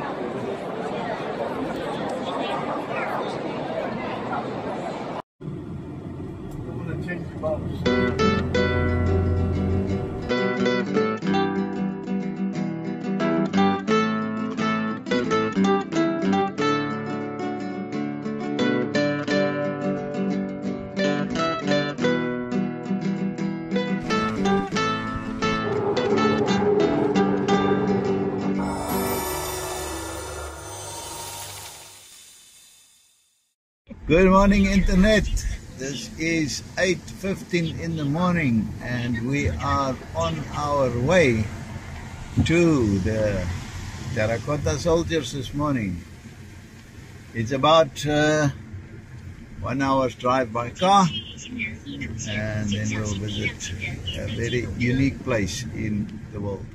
I'm gonna change the box. Good morning, Internet. This is 8.15 in the morning and we are on our way to the Terracotta Soldiers this morning. It's about uh, one hour's drive by car and then we'll visit a very unique place in the world.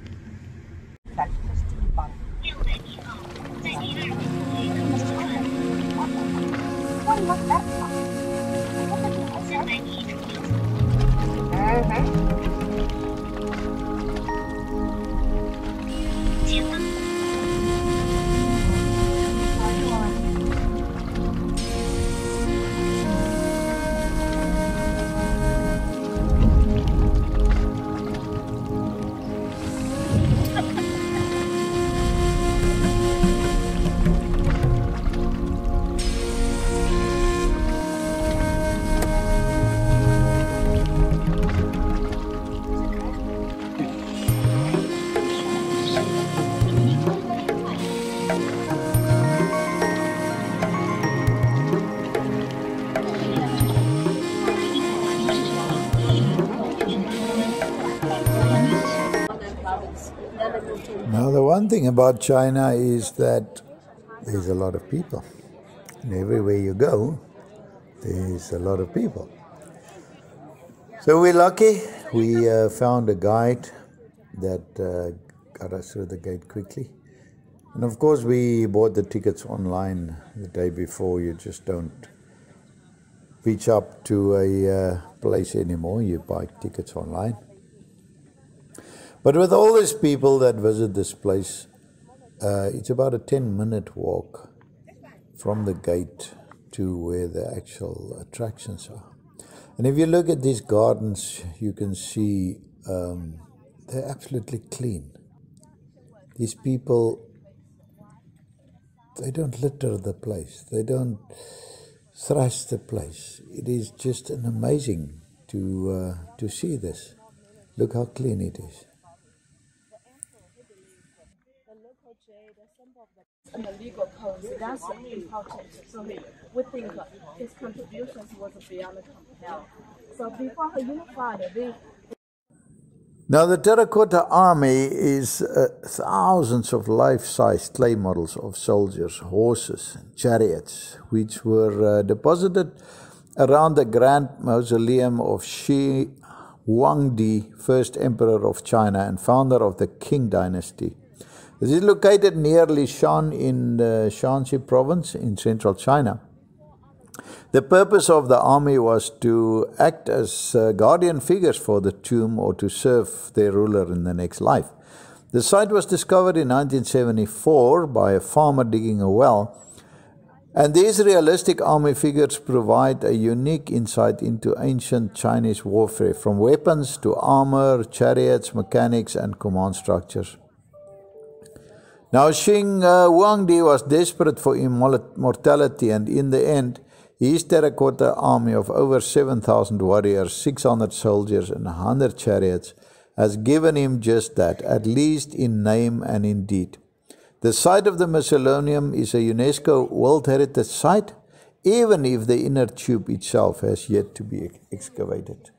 Province. Thing about China is that there's a lot of people. And everywhere you go, there's a lot of people. So we're lucky. We uh, found a guide that uh, got us through the gate quickly. And of course, we bought the tickets online the day before. You just don't reach up to a uh, place anymore. You buy tickets online. But with all these people that visit this place, uh, it's about a 10 minute walk from the gate to where the actual attractions are. And if you look at these gardens, you can see um, they're absolutely clean. These people, they don't litter the place, they don't thrash the place. It is just an amazing to, uh, to see this. Look how clean it is. And the legal codes. That's important. So we think his contributions was beyond compare. So before he unified, they Now, the Terracotta Army is uh, thousands of life size clay models of soldiers, horses, and chariots, which were uh, deposited around the grand mausoleum of Shi Huangdi, first emperor of China and founder of the Qin dynasty. This is located near Lishan in the Shaanxi province in central China. The purpose of the army was to act as uh, guardian figures for the tomb or to serve their ruler in the next life. The site was discovered in 1974 by a farmer digging a well, and these realistic army figures provide a unique insight into ancient Chinese warfare, from weapons to armor, chariots, mechanics, and command structures. Now, Xing uh, Huangdi was desperate for immortality, and in the end, his terracotta army of over 7,000 warriors, 600 soldiers, and 100 chariots has given him just that, at least in name and in deed. The site of the mausoleum is a UNESCO World Heritage Site, even if the inner tube itself has yet to be excavated.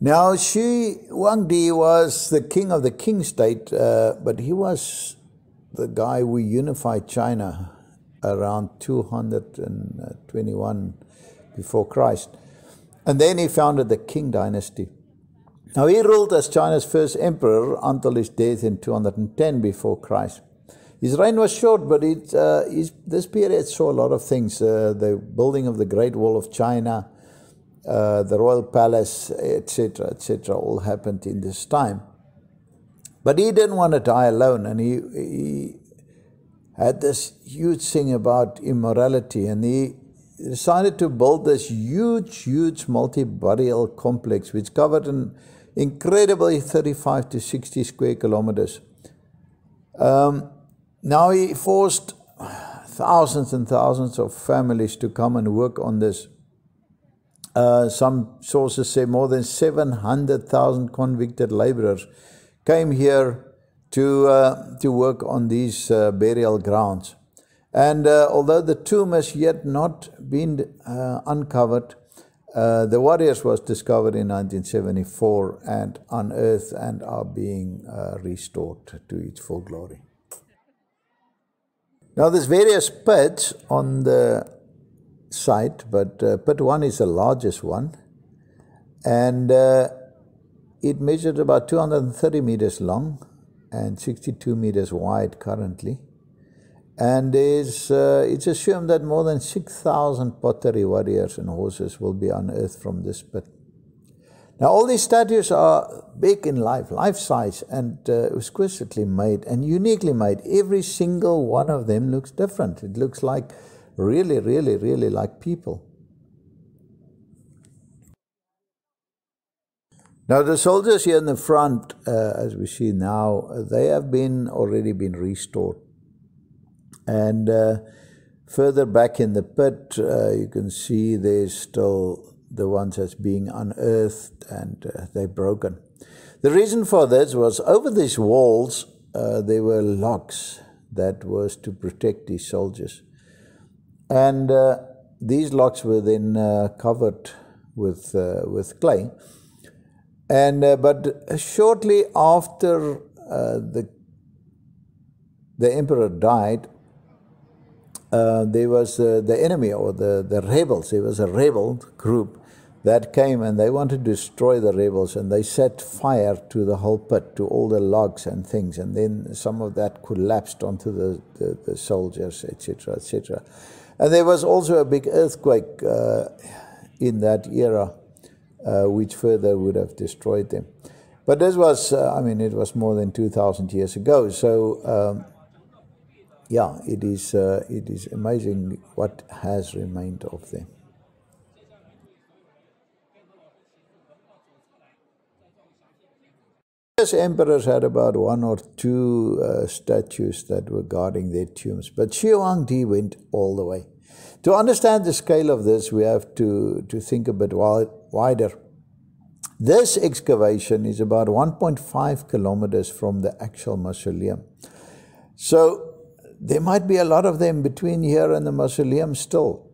Now, Shi Huangdi was the king of the Qin state, uh, but he was the guy who unified China around 221 before Christ. And then he founded the Qin dynasty. Now, he ruled as China's first emperor until his death in 210 before Christ. His reign was short, but it, uh, his, this period saw a lot of things uh, the building of the Great Wall of China, uh, the royal palace, etc., etc., all happened in this time. But he didn't want to die alone, and he, he had this huge thing about immorality, and he decided to build this huge, huge multi burial complex which covered an incredibly 35 to 60 square kilometers. Um, now he forced thousands and thousands of families to come and work on this. Uh, some sources say more than 700,000 convicted laborers came here to, uh, to work on these uh, burial grounds. And uh, although the tomb has yet not been uh, uncovered, the warriors was discovered in 1974 and unearthed and are being restored to its full glory. Now, there's various pits on the site, but uh, pit one is the largest one, and uh, it measured about 230 meters long and 62 meters wide currently. And is, uh, it's assumed that more than 6,000 pottery warriors and horses will be unearthed from this pit. Now, all these statues are big in life, life size, and uh, exquisitely made and uniquely made. Every single one of them looks different. It looks like really, really, really like people. Now, the soldiers here in the front, uh, as we see now, they have been already been restored. And uh, further back in the pit, uh, you can see there's still the ones that's being unearthed and uh, they're broken. The reason for this was over these walls uh, there were locks that was to protect these soldiers, and uh, these locks were then uh, covered with uh, with clay. And uh, but shortly after the the emperor died, uh, there was uh, the enemy or the, the rebels. There was a rebel group that came and they wanted to destroy the rebels and they set fire to the whole pit, to all the logs and things. And then some of that collapsed onto the, the, the soldiers, etc., etc. And there was also a big earthquake uh, in that era, uh, which further would have destroyed them. But this was, uh, I mean, it was more than 2,000 years ago. So, um, yeah, it is, uh, it is amazing what has remained of them. Yes, emperors had about one or two uh, statues that were guarding their tombs, but Shi Huangdi went all the way. To understand the scale of this, we have to, to think a bit wider. This excavation is about 1.5 kilometers from the actual mausoleum. So there might be a lot of them between here and the mausoleum still.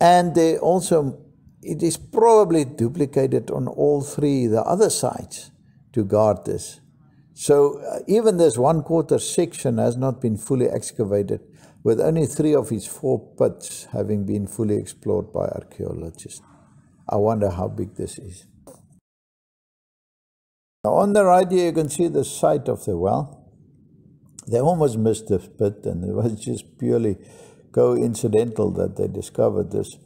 And they also, it is probably duplicated on all three the other sides to guard this. So uh, even this one quarter section has not been fully excavated, with only three of its four pits having been fully explored by archaeologists. I wonder how big this is. Now on the right here you can see the site of the well. They almost missed the pit, and it was just purely coincidental that they discovered this.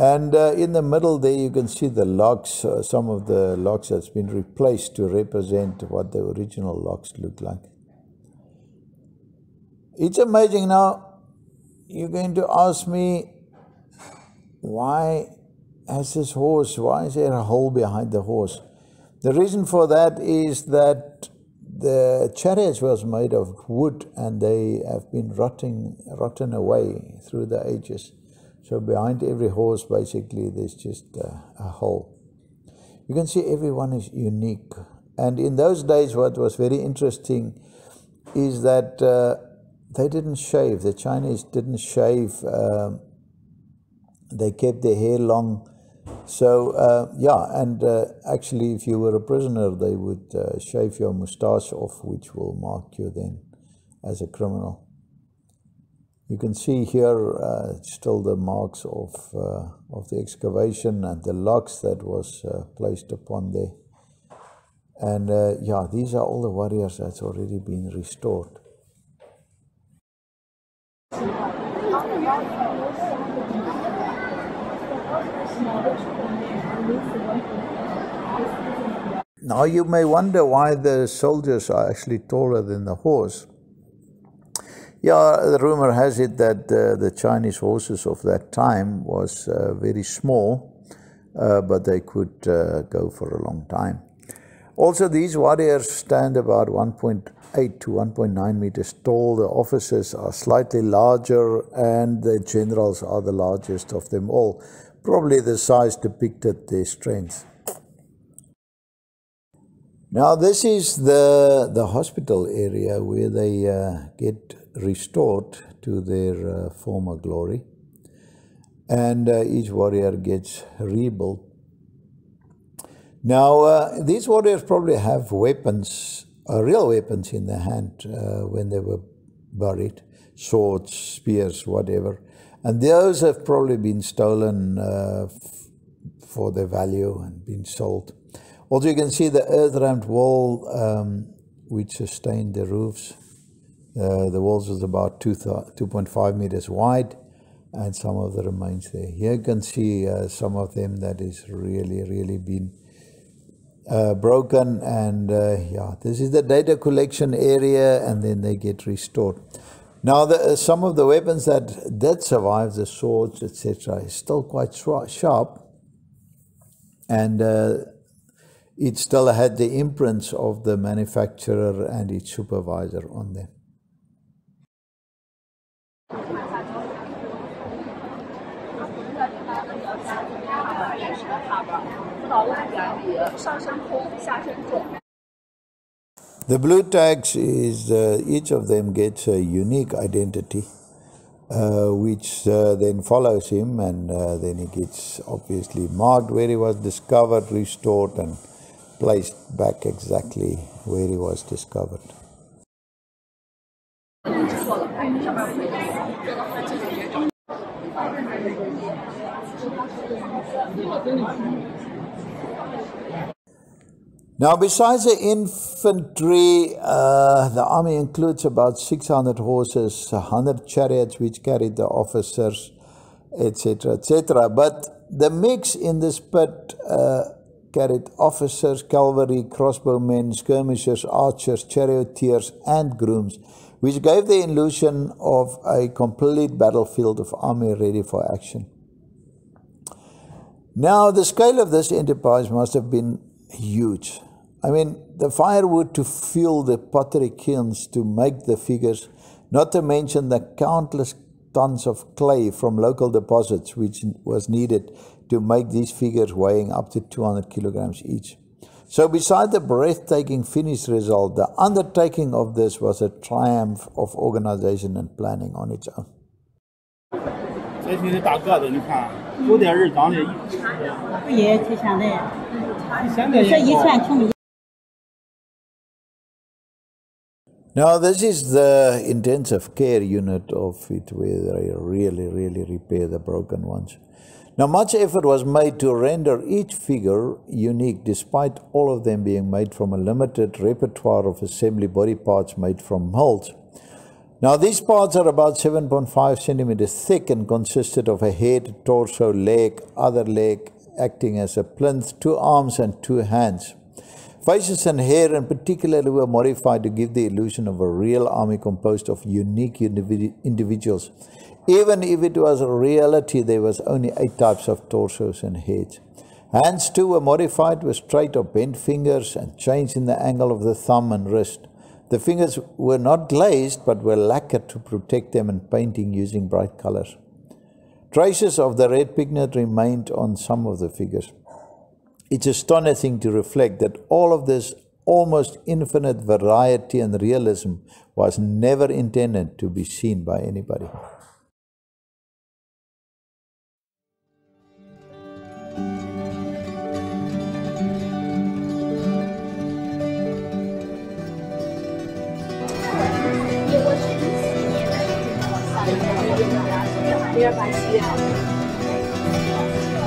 And uh, in the middle there you can see the locks, uh, some of the locks that's been replaced to represent what the original locks look like. It's amazing now, you're going to ask me, why has this horse, why is there a hole behind the horse? The reason for that is that the chariots was made of wood and they have been rotting, rotten away through the ages. So behind every horse, basically, there's just a, a hole. You can see everyone is unique. And in those days, what was very interesting is that uh, they didn't shave. The Chinese didn't shave. Uh, they kept their hair long so, uh, yeah, and uh, actually, if you were a prisoner, they would uh, shave your mustache off, which will mark you then as a criminal. You can see here uh, still the marks of, uh, of the excavation and the locks that was uh, placed upon there. And yeah, these are all the warriors that's already been restored. Now you may wonder why the soldiers are actually taller than the horse. Yeah, the rumor has it that uh, the Chinese horses of that time was uh, very small, uh, but they could uh, go for a long time. Also, these warriors stand about 1.8 to 1.9 meters tall. The officers are slightly larger, and the generals are the largest of them all. Probably the size depicted their strength. Now, this is the, the hospital area where they uh, get restored to their uh, former glory. And uh, each warrior gets rebuilt. Now, uh, these warriors probably have weapons, uh, real weapons in their hand uh, when they were buried swords, spears, whatever. And those have probably been stolen for their value and been sold. Also, you can see the earth-rammed wall um, which sustained the roofs. Uh, the walls was about 2.5 meters wide and some of the remains there. Here you can see uh, some of them that is really, really been uh, broken and uh, yeah, this is the data collection area and then they get restored. Now, the, uh, some of the weapons that did survive, the swords, etc., is still quite sharp and it still had the imprints of the manufacturer and its supervisor on them. The blue tags is uh, each of them gets a unique identity, uh, which uh, then follows him, and uh, then he gets obviously marked where he was discovered, restored, and placed back exactly where he was discovered. Now, besides the infantry, uh, the army includes about 600 horses, 100 chariots which carried the officers, etc., etc. But the mix in this pit uh, carried officers, cavalry, crossbowmen, skirmishers, archers, charioteers, and grooms, which gave the illusion of a complete battlefield of army ready for action. Now, the scale of this enterprise must have been huge. I mean, the firewood to fuel the pottery kilns to make the figures, not to mention the countless tons of clay from local deposits which was needed to make these figures weighing up to 200 kilograms each. So, beside the breathtaking finished result, the undertaking of this was a triumph of organization and planning on its own. 这些大个子，你看，古代人长得也就现在，是以前穷。 Now, this is the intensive care unit of it where they really, really repair the broken ones. Now, much effort was made to render each figure unique, despite all of them being made from a limited repertoire of assembly body parts made from molds. Now, these parts are about 7.5 centimeters thick and consisted of a head, torso, leg, other leg acting as a plinth, two arms, and two hands. Faces and hair in particular were modified to give the illusion of a real army composed of unique individuals. Even if it was a reality, there was only eight types of torsos and heads. Hands too were modified with straight or bent fingers and changed in the angle of the thumb and wrist. The fingers were not glazed but were lacquered to protect them and painting using bright colors. Traces of the red pigment remained on some of the figures it's astonishing to reflect that all of this almost infinite variety and realism was never intended to be seen by anybody. Yeah.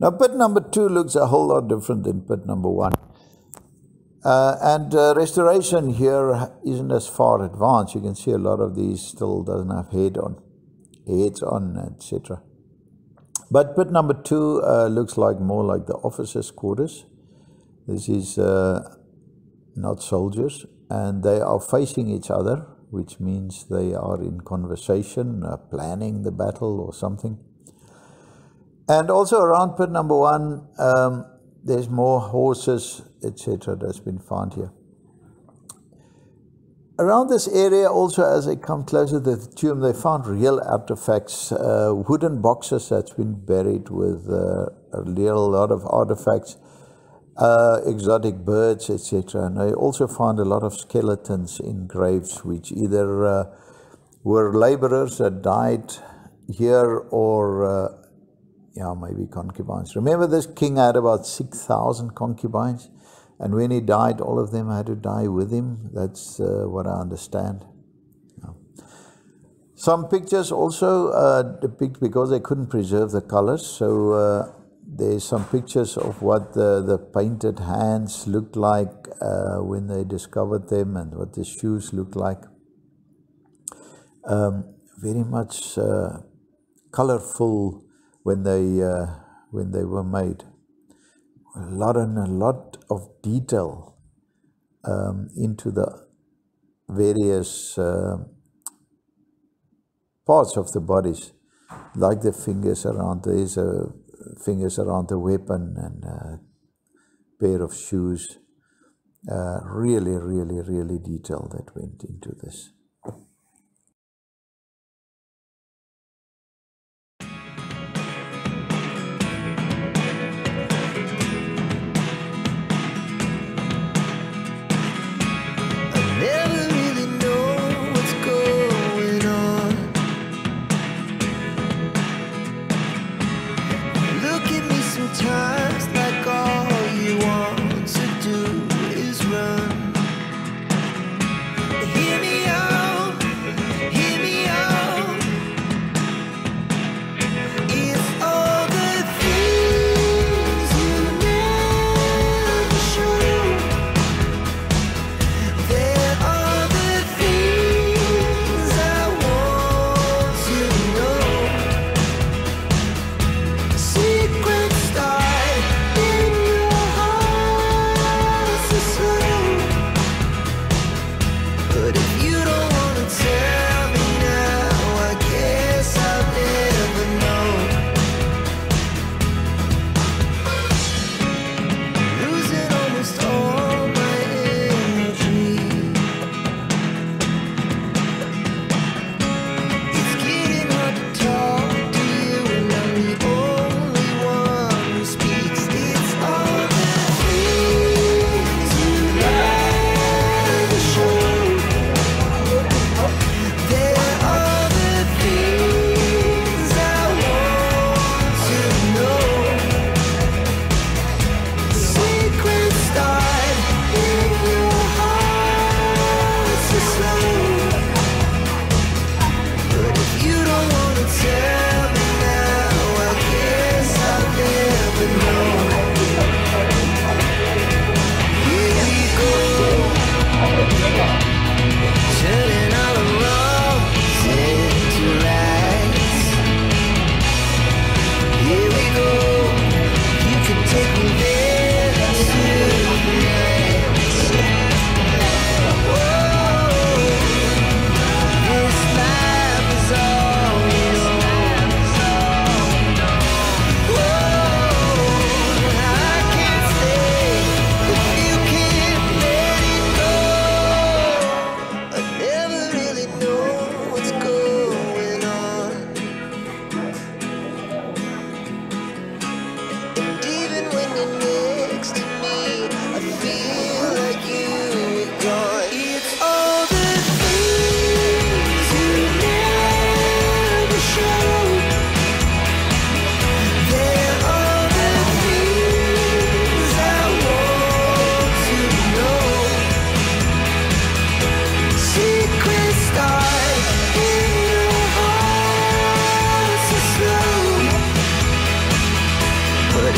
Now, pit number two looks a whole lot different than pit number one. Uh, and uh, restoration here isn't as far advanced. You can see a lot of these still doesn't have head on, heads on, etc. But pit number two uh, looks like more like the officers' quarters. This is uh, not soldiers, and they are facing each other which means they are in conversation, uh, planning the battle or something. And also around pit number one, um, there's more horses, etc., that's been found here. Around this area, also as they come closer to the tomb, they found real artifacts, uh, wooden boxes that's been buried with uh, a real lot of artifacts, uh, exotic birds, etc. And I also found a lot of skeletons in graves, which either uh, were laborers that died here or uh, yeah, maybe concubines. Remember, this king had about 6,000 concubines, and when he died, all of them had to die with him. That's uh, what I understand. Some pictures also uh, depict, because they couldn't preserve the colors, so uh, there's some pictures of what the, the painted hands looked like uh, when they discovered them and what the shoes looked like. Um, very much uh, colorful when they uh, when they were made. A lot and a lot of detail um, into the various uh, parts of the bodies, like the fingers around these uh, fingers around the weapon and a pair of shoes. Uh, really, really, really detail that went into this.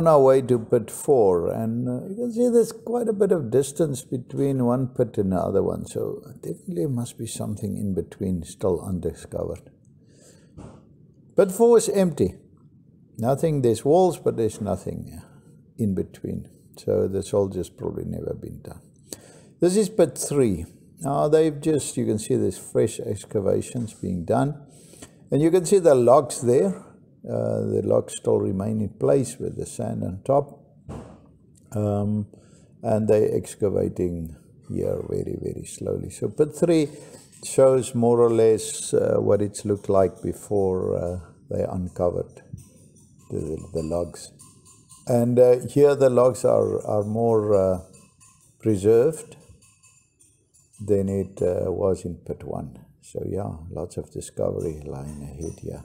on our way to pit four, and uh, you can see there's quite a bit of distance between one pit and the other one. So definitely must be something in between still undiscovered. Pit four is empty. Nothing. There's walls, but there's nothing in between. So the soldiers probably never been done. This is pit three. Now they've just you can see there's fresh excavations being done, and you can see the logs there uh, the logs still remain in place with the sand on top. Um, and they're excavating here very, very slowly. So pit three shows more or less uh, what it's looked like before uh, they uncovered the, the logs. And uh, here the logs are, are more uh, preserved than it was in pit one. So yeah, lots of discovery lying ahead here.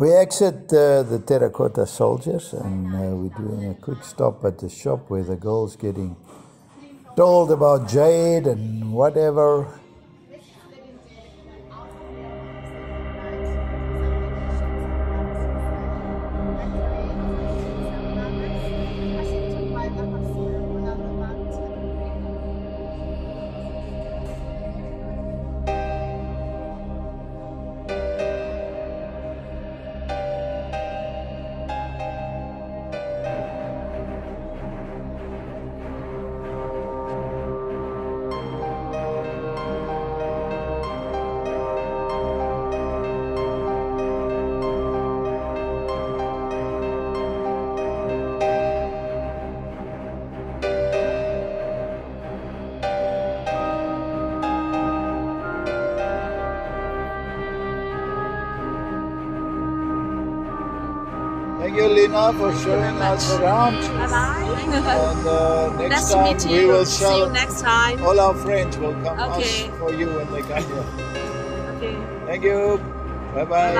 We exit uh, the terracotta soldiers and uh, we're doing a quick stop at the shop where the girl's getting told about jade and whatever. Thank you, Lina, for showing us around. Bye bye. And uh, next nice to time meet we you. will See show you next time. all our friends will come Okay. ask for you when they come here. Okay. Thank you. Bye bye.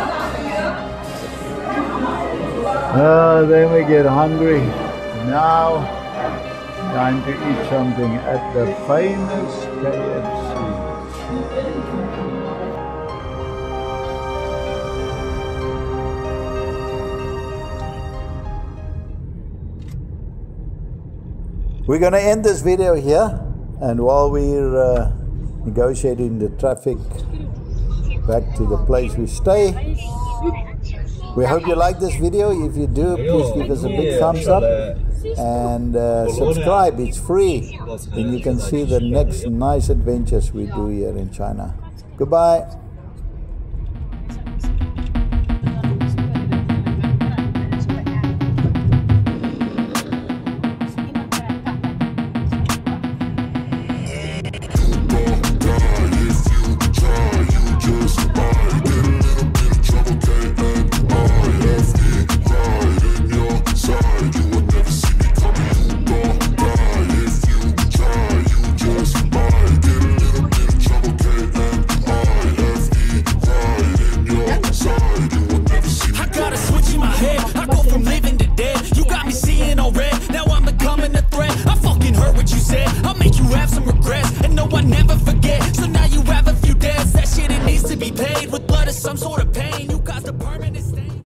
Bye. Uh, then we get hungry. Now, time to eat something at the famous KFC. We're going to end this video here, and while we're uh, negotiating the traffic back to the place we stay, we hope you like this video. If you do, please give us a big thumbs up and uh, subscribe. It's free. And you can see the next nice adventures we do here in China. Goodbye.